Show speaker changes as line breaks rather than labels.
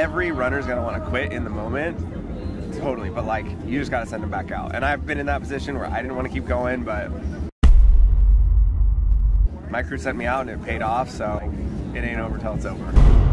every runner's gonna want to quit in the moment. Totally, but like you just gotta send them back out. And I've been in that position where I didn't want to keep going, but my crew sent me out and it paid off. So it ain't over till it's over.